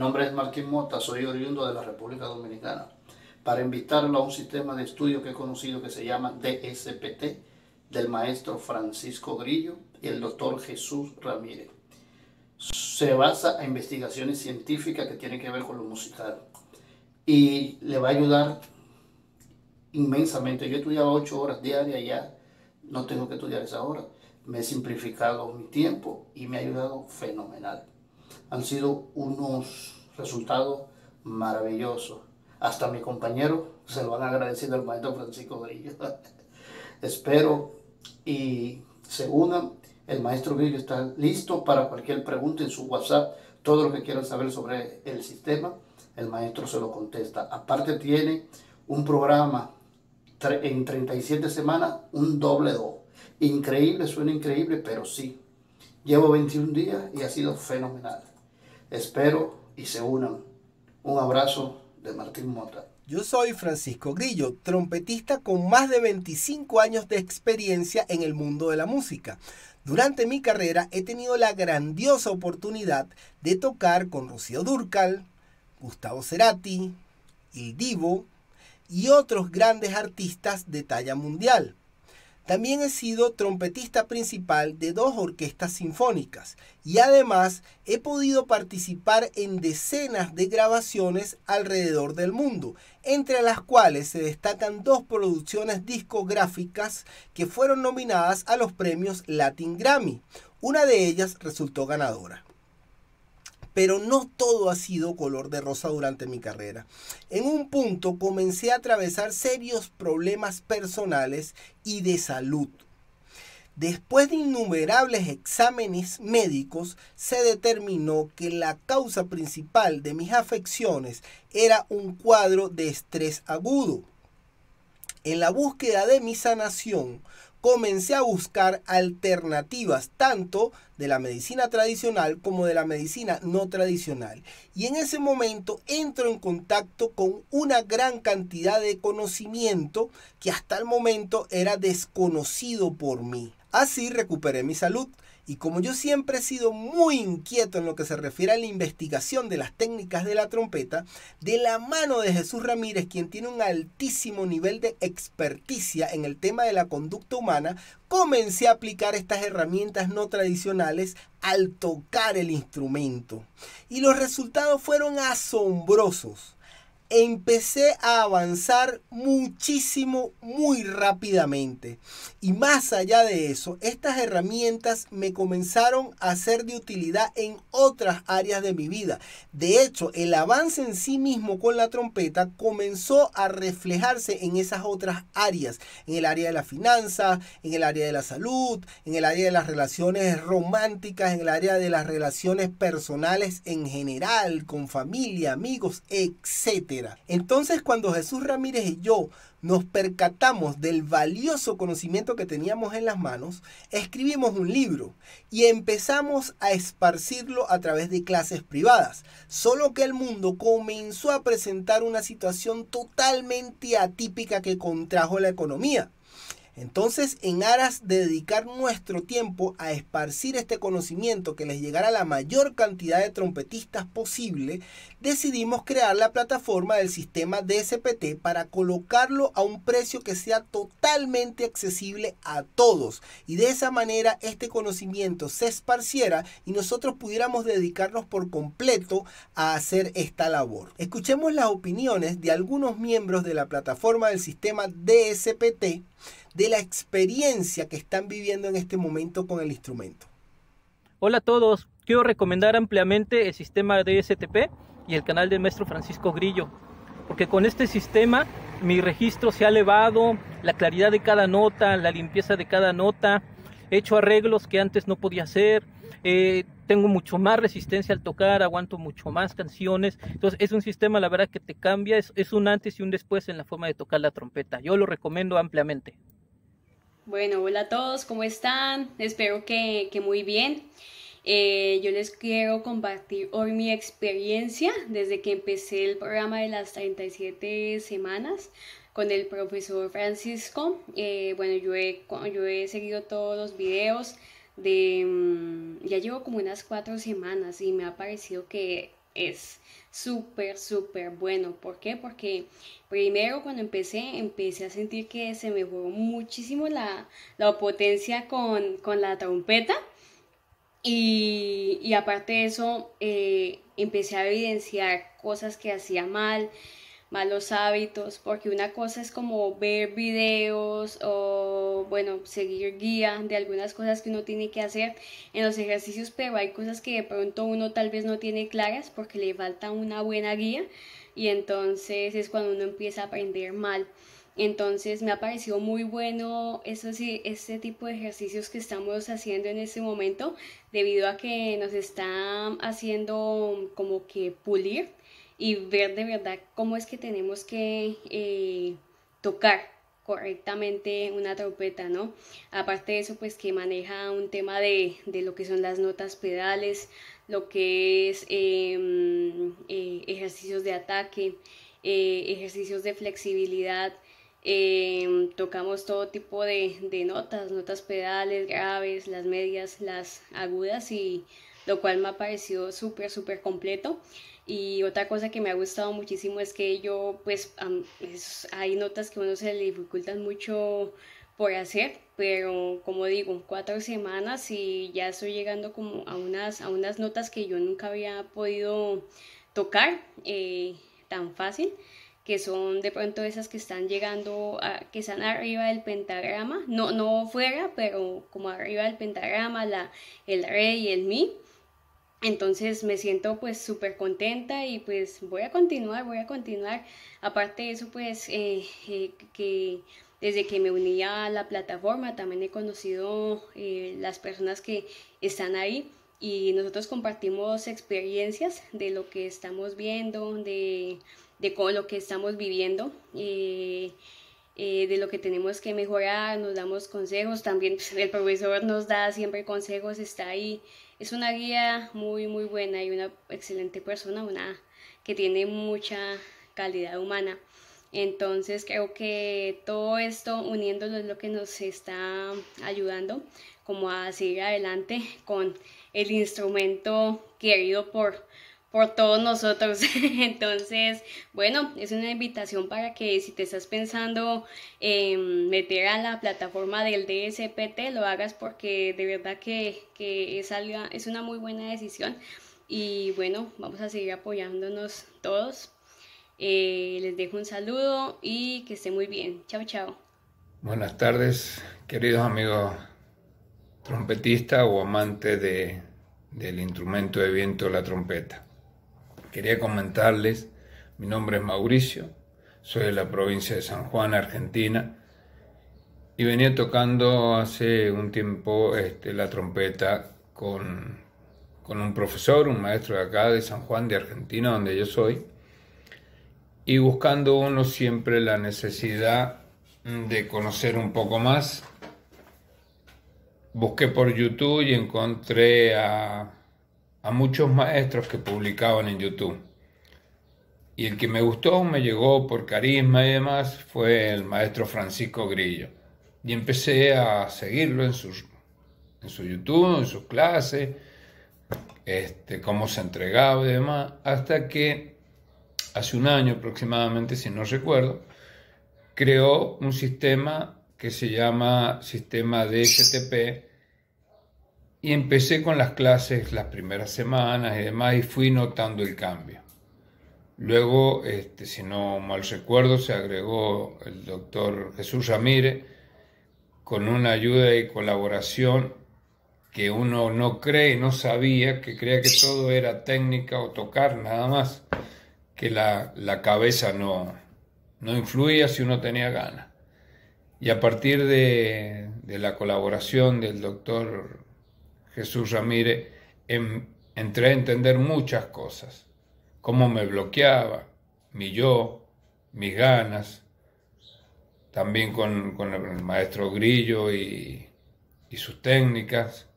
nombre es Martín Mota, soy oriundo de la República Dominicana. Para invitarlo a un sistema de estudio que he conocido que se llama DSPT, del maestro Francisco Grillo y el doctor Jesús Ramírez. Se basa en investigaciones científicas que tienen que ver con lo musical y le va a ayudar inmensamente. Yo he estudiado ocho horas diarias ya, no tengo que estudiar esa hora. Me he simplificado mi tiempo y me ha ayudado fenomenal. Han sido unos resultados maravillosos. Hasta mi compañero se lo van a agradecer al maestro Francisco Grillo. Espero y se unan. El maestro Grillo está listo para cualquier pregunta en su WhatsApp. Todo lo que quieran saber sobre el sistema, el maestro se lo contesta. Aparte tiene un programa en 37 semanas, un doble do. Increíble, suena increíble, pero sí. Llevo 21 días y ha sido fenomenal. Espero y se unan. Un abrazo de Martín Mota. Yo soy Francisco Grillo, trompetista con más de 25 años de experiencia en el mundo de la música. Durante mi carrera he tenido la grandiosa oportunidad de tocar con Rocío Durcal, Gustavo Cerati, Il Divo y otros grandes artistas de talla mundial. También he sido trompetista principal de dos orquestas sinfónicas y además he podido participar en decenas de grabaciones alrededor del mundo, entre las cuales se destacan dos producciones discográficas que fueron nominadas a los premios Latin Grammy. Una de ellas resultó ganadora. Pero no todo ha sido color de rosa durante mi carrera. En un punto comencé a atravesar serios problemas personales y de salud. Después de innumerables exámenes médicos, se determinó que la causa principal de mis afecciones era un cuadro de estrés agudo. En la búsqueda de mi sanación, comencé a buscar alternativas tanto de la medicina tradicional como de la medicina no tradicional. Y en ese momento entro en contacto con una gran cantidad de conocimiento que hasta el momento era desconocido por mí. Así recuperé mi salud y como yo siempre he sido muy inquieto en lo que se refiere a la investigación de las técnicas de la trompeta, de la mano de Jesús Ramírez, quien tiene un altísimo nivel de experticia en el tema de la conducta humana, comencé a aplicar estas herramientas no tradicionales al tocar el instrumento. Y los resultados fueron asombrosos empecé a avanzar muchísimo, muy rápidamente. Y más allá de eso, estas herramientas me comenzaron a ser de utilidad en otras áreas de mi vida. De hecho, el avance en sí mismo con la trompeta comenzó a reflejarse en esas otras áreas, en el área de la finanza, en el área de la salud, en el área de las relaciones románticas, en el área de las relaciones personales en general, con familia, amigos, etc. Entonces cuando Jesús Ramírez y yo nos percatamos del valioso conocimiento que teníamos en las manos, escribimos un libro y empezamos a esparcirlo a través de clases privadas. Solo que el mundo comenzó a presentar una situación totalmente atípica que contrajo la economía. Entonces, en aras de dedicar nuestro tiempo a esparcir este conocimiento que les llegara a la mayor cantidad de trompetistas posible, decidimos crear la plataforma del sistema DSPT para colocarlo a un precio que sea totalmente accesible a todos y de esa manera este conocimiento se esparciera y nosotros pudiéramos dedicarnos por completo a hacer esta labor. Escuchemos las opiniones de algunos miembros de la plataforma del sistema DSPT de la experiencia que están viviendo en este momento con el instrumento. Hola a todos, quiero recomendar ampliamente el sistema de STP y el canal del maestro Francisco Grillo, porque con este sistema mi registro se ha elevado, la claridad de cada nota, la limpieza de cada nota, he hecho arreglos que antes no podía hacer, eh, tengo mucho más resistencia al tocar, aguanto mucho más canciones. Entonces es un sistema, la verdad, que te cambia, es, un antes y un después en la forma de tocar la trompeta. Yo lo recomiendo ampliamente. Bueno, hola a todos, ¿cómo están? Espero que, muy bien. Eh, yo les quiero compartir hoy mi experiencia desde que empecé el programa de las 37 semanas con el profesor Francisco. Eh, bueno, yo he, yo he seguido todos los videos de... Mm, ya llevo como unas cuatro semanas y me ha parecido que es súper, súper bueno. ¿Por qué? Porque primero cuando empecé, empecé a sentir que se mejoró muchísimo la, potencia con, la trompeta. Y, aparte de eso, eh, empecé a evidenciar cosas que hacía mal, malos hábitos, porque una cosa es como ver videos o, bueno, seguir guía de algunas cosas que uno tiene que hacer en los ejercicios, pero hay cosas que de pronto uno tal vez no tiene claras porque le falta una buena guía y entonces es cuando uno empieza a aprender mal. Entonces me ha parecido muy bueno eso sí, este tipo de ejercicios que estamos haciendo en este momento debido a que nos está haciendo como que pulir y ver de verdad cómo es que tenemos que eh, tocar correctamente una trompeta, ¿no? Aparte de eso, pues que maneja un tema de, lo que son las notas pedales, lo que es em, eh, ejercicios de ataque, eh, ejercicios de flexibilidad, em, tocamos todo tipo de, de, notas, notas pedales, graves, las medias, las agudas y lo cual me ha parecido súper, súper completo. Y otra cosa que me ha gustado muchísimo es que yo, pues, hay notas que a uno se le dificultan mucho por hacer, pero como digo, cuatro semanas y ya estoy llegando como a unas, a unas notas que yo nunca había podido tocar eh, tan fácil que son de pronto esas que están llegando, a, que están arriba del pentagrama, no, no fuera, pero como arriba del pentagrama, la, el re y el mi. Entonces me siento pues súper contenta y pues voy a continuar, voy a continuar. Aparte de eso pues eh, eh, que desde que me uní a la plataforma también he conocido eh, las personas que están ahí y nosotros compartimos experiencias de lo que estamos viendo, de, de lo que estamos viviendo. De lo que tenemos que mejorar, nos damos consejos, también pues, el profesor nos da siempre consejos, está ahí es una guía muy, muy buena y una excelente persona, una que tiene mucha calidad humana. Entonces creo que todo esto uniéndolo es lo que nos está ayudando como a seguir adelante con el instrumento querido por, por todos nosotros. Entonces, bueno, es una invitación para que si te estás pensando en meter a la plataforma del DSPT, lo hagas porque de verdad que, es, es una muy buena decisión. Y bueno, vamos a seguir apoyándonos todos. Eh, les dejo un saludo y que esté muy bien. Chao, chao. Buenas tardes, queridos amigos trompetistas o amantes de, del instrumento de viento, la trompeta. Quería comentarles, mi nombre es Mauricio, soy de la provincia de San Juan, Argentina, y venía tocando hace un tiempo este, la trompeta con, con un profesor, un maestro de acá, de San Juan, de Argentina, donde yo soy, y buscando uno siempre la necesidad de conocer un poco más. Busqué por YouTube y encontré a a muchos maestros que publicaban en YouTube. Y el que me gustó, me llegó por carisma y demás, fue el maestro Francisco Grillo. Y empecé a seguirlo en, sus, en su YouTube, en sus clases, este, cómo se entregaba y demás, hasta que hace un año aproximadamente, si no recuerdo, creó un sistema que se llama sistema DSTP, y empecé con las clases las primeras semanas y demás y fui notando el cambio. Luego, este, si no mal recuerdo, se agregó el doctor Jesús Ramírez con una ayuda y colaboración que uno no cree, no sabía, que creía que todo era técnica o tocar nada más, que la, cabeza no, no influía si uno tenía ganas. Y a partir de, de la colaboración del doctor Jesús Ramírez, entré a entender muchas cosas, cómo me bloqueaba, mi yo, mis ganas, también con, el maestro Grillo y, sus técnicas.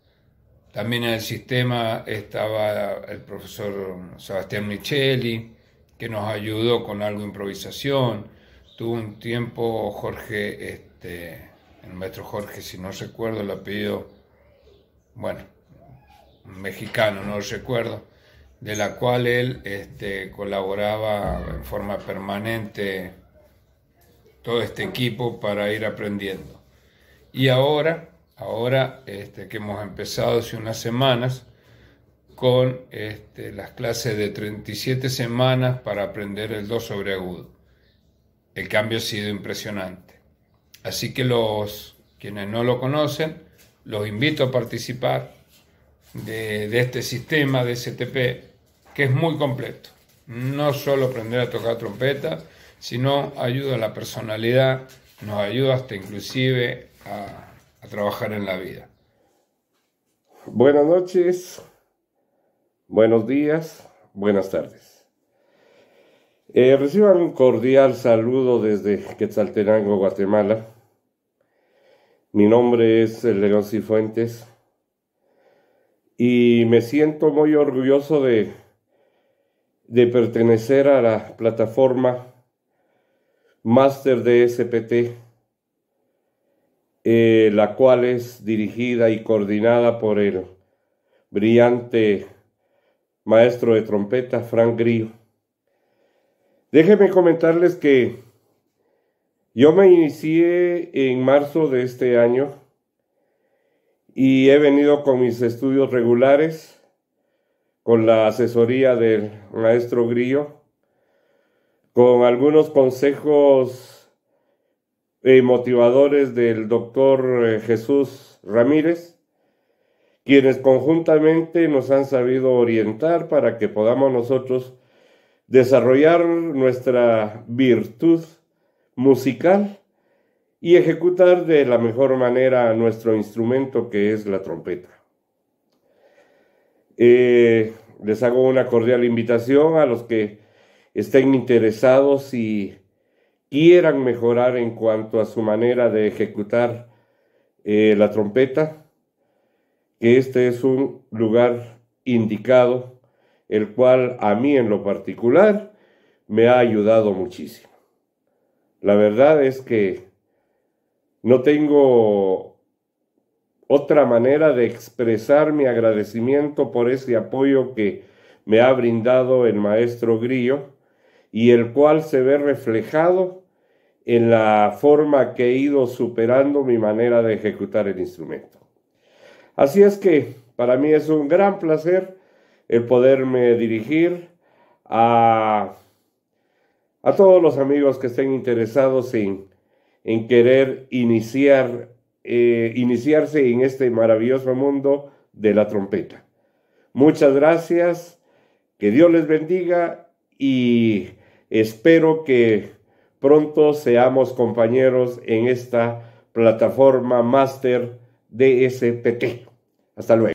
También en el sistema estaba el profesor Sebastián Micheli, que nos ayudó con algo de improvisación. Tuvo un tiempo Jorge, este, el maestro Jorge, si no recuerdo el apellido, bueno, mexicano, no recuerdo, de la cual él este, colaboraba en forma permanente todo este equipo para ir aprendiendo. Y ahora, ahora este, que hemos empezado hace unas semanas con este, las clases de 37 semanas para aprender el do sobre agudo. El cambio ha sido impresionante. Así que los quienes no lo conocen, los invito a participar de, este sistema de STP que es muy completo. No solo aprender a tocar trompeta, sino ayuda a la personalidad, nos ayuda hasta inclusive a, trabajar en la vida. Buenas noches, buenos días, buenas tardes. Eh, reciban un cordial saludo desde Quetzaltenango, Guatemala. Mi nombre es León Cifuentes y me siento muy orgulloso de, pertenecer a la plataforma máster de SPT, eh, la cual es dirigida y coordinada por el brillante maestro de trompeta, Frank Grillo. Déjenme comentarles que yo me inicié en marzo de este año y he venido con mis estudios regulares, con la asesoría del maestro Grillo con algunos consejos eh, motivadores del doctor eh, Jesús Ramírez, quienes conjuntamente nos han sabido orientar para que podamos nosotros desarrollar nuestra virtud musical y ejecutar de la mejor manera nuestro instrumento que es la trompeta. Eh, les hago una cordial invitación a los que estén interesados y quieran mejorar en cuanto a su manera de ejecutar eh, la trompeta, que este es un lugar indicado, el cual a mí en lo particular me ha ayudado muchísimo. La verdad es que no tengo otra manera de expresar mi agradecimiento por ese apoyo que me ha brindado el maestro Grillo y el cual se ve reflejado en la forma que he ido superando mi manera de ejecutar el instrumento. Así es que para mí es un gran placer el poderme dirigir a, a todos los amigos que estén interesados en, en querer iniciar, eh, iniciarse en este maravilloso mundo de la trompeta. Muchas gracias, que Dios les bendiga y Espero que pronto seamos compañeros en esta plataforma Master DSPT. Hasta luego.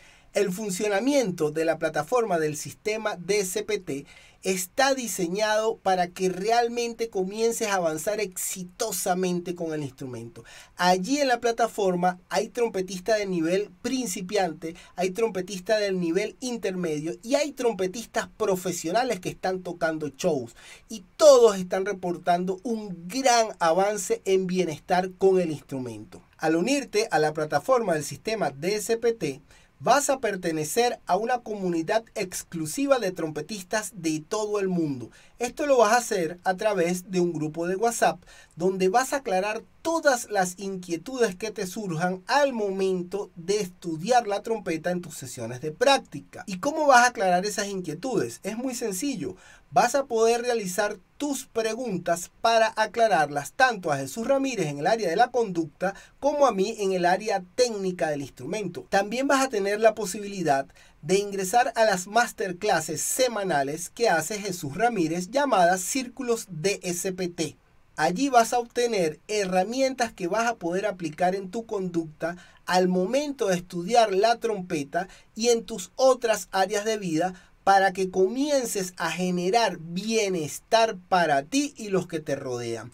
El funcionamiento de la plataforma del sistema DSPT está diseñado para que realmente comiences a avanzar exitosamente con el instrumento. Allí en la plataforma hay trompetistas de nivel principiante, hay trompetistas del nivel intermedio y hay trompetistas profesionales que están tocando shows y todos están reportando un gran avance en bienestar con el instrumento. Al unirte a la plataforma del sistema DSPT, vas a pertenecer a una comunidad exclusiva de trompetistas de todo el mundo. Esto lo vas a hacer a través de un grupo de WhatsApp donde vas a aclarar todas las inquietudes que te surjan al momento de estudiar la trompeta en tus sesiones de práctica. ¿Y cómo vas a aclarar esas inquietudes? Es muy sencillo. Vas a poder realizar tus preguntas para aclararlas tanto a Jesús Ramírez en el área de la conducta como a mí en el área técnica del instrumento. También vas a tener la posibilidad de ingresar a las masterclasses semanales que hace Jesús Ramírez llamadas Círculos de SPT. Allí vas a obtener herramientas que vas a poder aplicar en tu conducta al momento de estudiar la trompeta y en tus otras áreas de vida para que comiences a generar bienestar para ti y los que te rodean.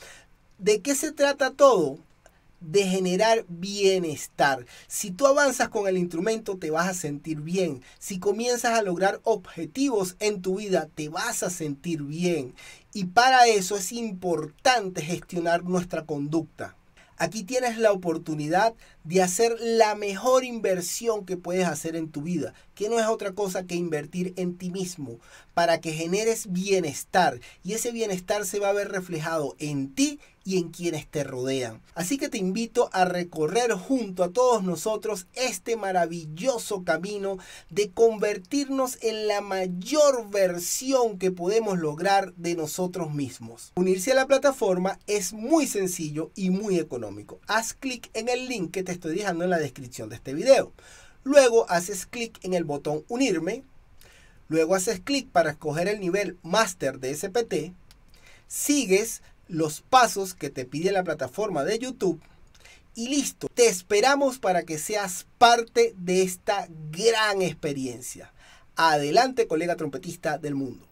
¿De qué se trata todo? De generar bienestar. Si tú avanzas con el instrumento, te vas a sentir bien. Si comienzas a lograr objetivos en tu vida, te vas a sentir bien. Y para eso es importante gestionar nuestra conducta. Aquí tienes la oportunidad de hacer la mejor inversión que puedes hacer en tu vida, que no es otra cosa que invertir en ti mismo para que generes bienestar y ese bienestar se va a ver reflejado en ti y en quienes te rodean. Así que te invito a recorrer junto a todos nosotros este maravilloso camino de convertirnos en la mayor versión que podemos lograr de nosotros mismos. Unirse a la plataforma es muy sencillo y muy económico. Haz clic en el link que te estoy dejando en la descripción de este video. Luego haces clic en el botón unirme. Luego haces clic para escoger el nivel máster de SPT. Sigues los pasos que te pide la plataforma de YouTube y listo. Te esperamos para que seas parte de esta gran experiencia. Adelante, colega trompetista del mundo.